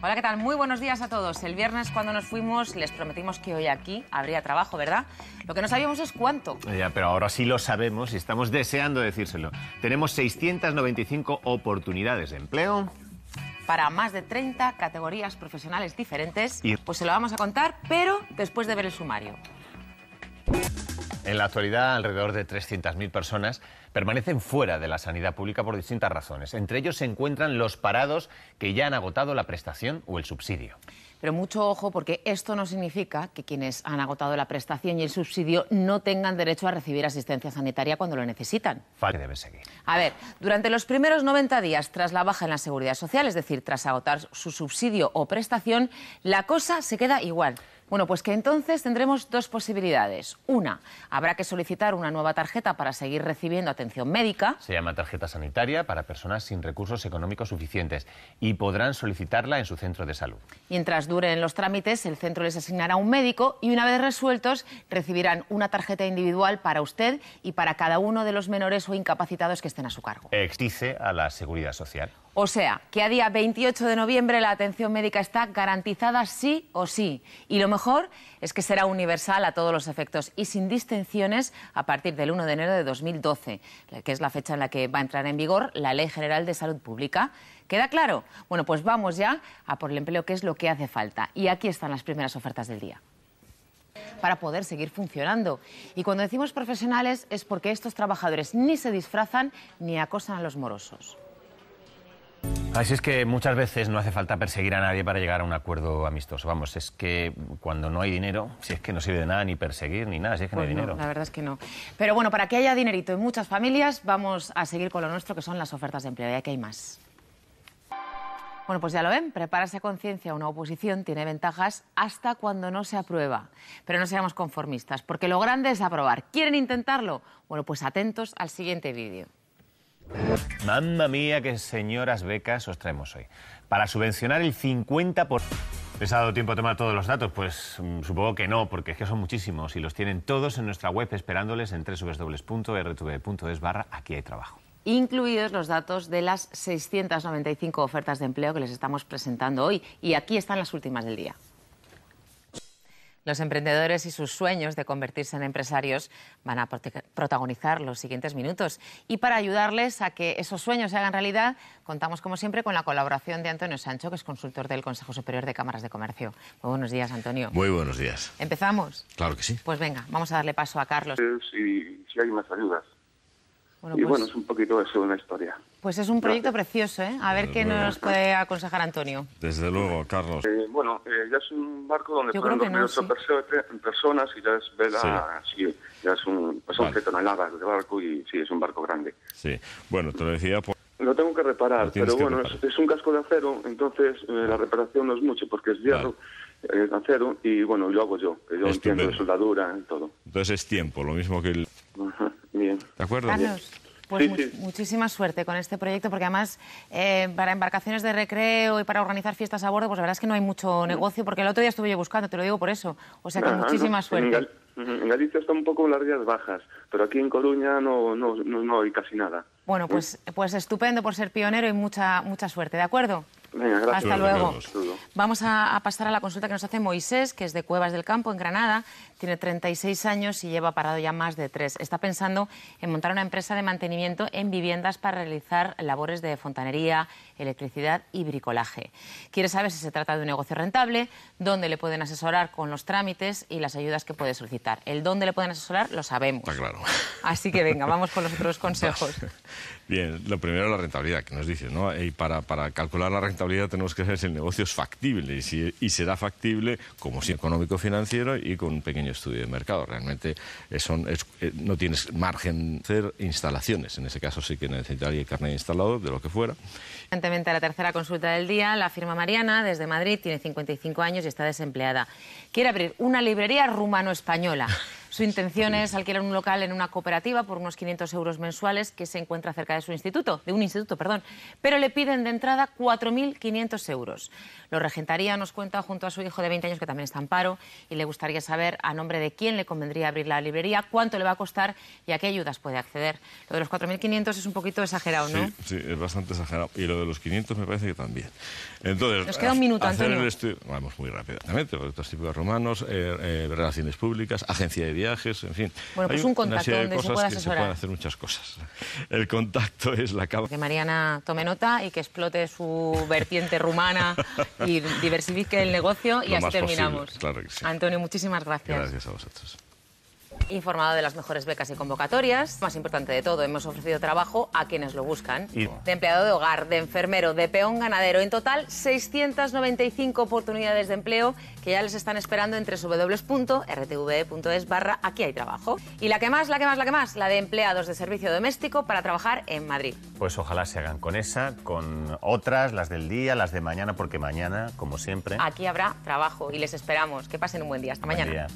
Hola, ¿qué tal? Muy buenos días a todos. El viernes cuando nos fuimos les prometimos que hoy aquí habría trabajo, ¿verdad? Lo que no sabíamos es cuánto. Ya, pero ahora sí lo sabemos y estamos deseando decírselo. Tenemos 695 oportunidades de empleo. Para más de 30 categorías profesionales diferentes. Y- Pues se lo vamos a contar, pero después de ver el sumario. En la actualidad, alrededor de 300.000 personas permanecen fuera de la sanidad pública por distintas razones. Entre ellos se encuentran los parados que ya han agotado la prestación o el subsidio. Pero mucho ojo porque esto no significa que quienes han agotado la prestación y el subsidio no tengan derecho a recibir asistencia sanitaria cuando lo necesitan. Falta debe seguir. A ver, durante los primeros 90 días tras la baja en la seguridad social, es decir, tras agotar su subsidio o prestación, la cosa se queda igual. Bueno, pues que entonces tendremos dos posibilidades. Una, habrá que solicitar una nueva tarjeta para seguir recibiendo atención médica. Se llama tarjeta sanitaria para personas sin recursos económicos suficientes y podrán solicitarla en su centro de salud. Mientras duren los trámites, el centro les asignará un médico y una vez resueltos recibirán una tarjeta individual para usted y para cada uno de los menores o incapacitados que estén a su cargo. Exice a la seguridad social. O sea, que a día 28 de noviembre la atención médica está garantizada sí o sí. Y lo mejor es que será universal a todos los efectos y sin distinciones a partir del 1 de enero de 2012, que es la fecha en la que va a entrar en vigor la Ley General de Salud Pública. ¿Queda claro? Bueno, pues vamos ya a por el empleo, que es lo que hace falta. Y aquí están las primeras ofertas del día para poder seguir funcionando. Y cuando decimos profesionales es porque estos trabajadores ni se disfrazan ni acosan a los morosos. Así es que muchas veces no hace falta perseguir a nadie para llegar a un acuerdo amistoso. Vamos, es que cuando no hay dinero, si es que no sirve de nada ni perseguir ni nada, si es que no Pues hay no, dinero. la verdad es que no. Pero bueno, para que haya dinerito en muchas familias, vamos a seguir con lo nuestro, que son las ofertas de empleo. Y aquí hay más. Bueno, pues ya lo ven, prepararse a conciencia una oposición tiene ventajas hasta cuando no se aprueba. Pero no seamos conformistas, porque lo grande es aprobar. ¿Quieren intentarlo? Bueno, pues atentos al siguiente vídeo. Mamma mía, qué señoras becas os traemos hoy. Para subvencionar el 50%... Por... ¿Les ha dado tiempo a tomar todos los datos? Pues mm, supongo que no, porque es que son muchísimos y los tienen todos en nuestra web esperándoles en www.rtv.es barra aquí hay trabajo. incluidos los datos de las 695 ofertas de empleo que les estamos presentando hoy. Y aquí están las últimas del día. Los emprendedores y sus sueños de convertirse en empresarios van a protagonizar los siguientes minutos. Y para ayudarles a que esos sueños se hagan realidad, contamos como siempre con la colaboración de Antonio Sancho, que es consultor del Consejo Superior de Cámaras de Comercio. Muy buenos días, Antonio. Muy buenos días. ¿Empezamos? Claro que sí. Pues venga, vamos a darle paso a Carlos. si, si hay más ayudas. Bueno, y pues- bueno, es un poquito eso una historia. Pues es un proyecto precioso, ¿eh? A ver qué nos puede aconsejar Antonio. Desde luego, Carlos. Eh, bueno, eh, ya es un barco donde Yo pueden dormir no, ocho perso- personas y ya es vela, sí, ya es un, pues son Vale. 7 toneladas de barco y sí, es un barco grande. Sí. Bueno, te lo decía por... Lo tengo que reparar, pero que bueno, es, reparar. es un casco de acero, entonces eh, la reparación no es mucho porque es hierro, eh, acero y bueno, y lo hago yo, que yo entiendo de Estupendo. soldadura y todo. Entonces es tiempo, lo mismo que el... ¿De acuerdo? Carlos, pues Sí, mu- sí. muchísima suerte con este proyecto, porque además eh, para embarcaciones de recreo y para organizar fiestas a bordo, pues la verdad es que no hay mucho negocio, porque el otro día estuve yo buscando, te lo digo por eso. O sea que Ajá, muchísima no, suerte. En, Gal- ujú, en Galicia está un poco en las rías bajas, pero aquí en Coruña no, no, no, no hay casi nada. Bueno, pues, pues estupendo por ser pionero y mucha, mucha suerte, ¿de acuerdo? Venga, gracias. Hasta luego. Vamos a, a pasar a la consulta que nos hace Moisés, que es de Cuevas del Campo, en Granada. Tiene 36 años y lleva parado ya más de tres. Está pensando en montar una empresa de mantenimiento en viviendas para realizar labores de fontanería, electricidad y bricolaje. Quiere saber si se trata de un negocio rentable, dónde le pueden asesorar con los trámites y las ayudas que puede solicitar. El dónde le pueden asesorar lo sabemos. Está claro. Así que venga, vamos con los otros consejos. Bien, lo primero la rentabilidad, que nos dices, ¿no? Y para, para calcular la rentabilidad tenemos que saber si el negocio es factible y, si- y será factible como si económico-financiero y con un pequeño estudio de mercado. Realmente eh, son- es- eh, no tienes margen de hacer instalaciones. En ese caso sí que necesitaría carnet instalado, de lo que fuera. Recientemente la tercera consulta del día, la firma Mariana, desde Madrid, tiene 55 años y está desempleada. Quiere abrir una librería rumano-española. Su intención es alquilar un local en una cooperativa por unos 500 euros mensuales que se encuentra cerca de su instituto, de un instituto, perdón. Pero le piden de entrada 4.500 euros. Lo regentaría, nos cuenta, junto a su hijo de 20 años que también está en paro y le gustaría saber a nombre de quién le convendría abrir la librería, cuánto le va a costar y a qué ayudas puede acceder. Lo de los 4.500 es un poquito exagerado, ¿no? Sí, sí, es bastante exagerado. Y lo de los 500 me parece que también. Entonces, Nos queda un minuto, Antonio. vamos muy rápidamente, productos típicos romanos, eh, eh, relaciones públicas, agencia de viajes, en fin. Bueno, pues Hay un una contacto serie de donde se cosas pueda que se asesorar. pueden hacer muchas cosas. El contacto es la cava. Que Mariana tome nota y que explote su vertiente rumana y diversifique el negocio y Lo así más posible, terminamos. claro que sí. Antonio, muchísimas Gracias a vosotros. Informado de las mejores becas y convocatorias. Más importante de todo, hemos ofrecido trabajo a quienes lo buscan. Y- De empleado de hogar, de enfermero, de peón ganadero. En total, 695 oportunidades de empleo que ya les están esperando en www.rtve.es barra aquí hay trabajo. Y la que más, la que más, la que más, la de empleados de servicio doméstico para trabajar en Madrid. Pues ojalá se hagan con esa, con otras, las del día, las de mañana, porque mañana, como siempre, Aquí habrá trabajo y les esperamos. Que pasen un buen día. Hasta buen mañana. día.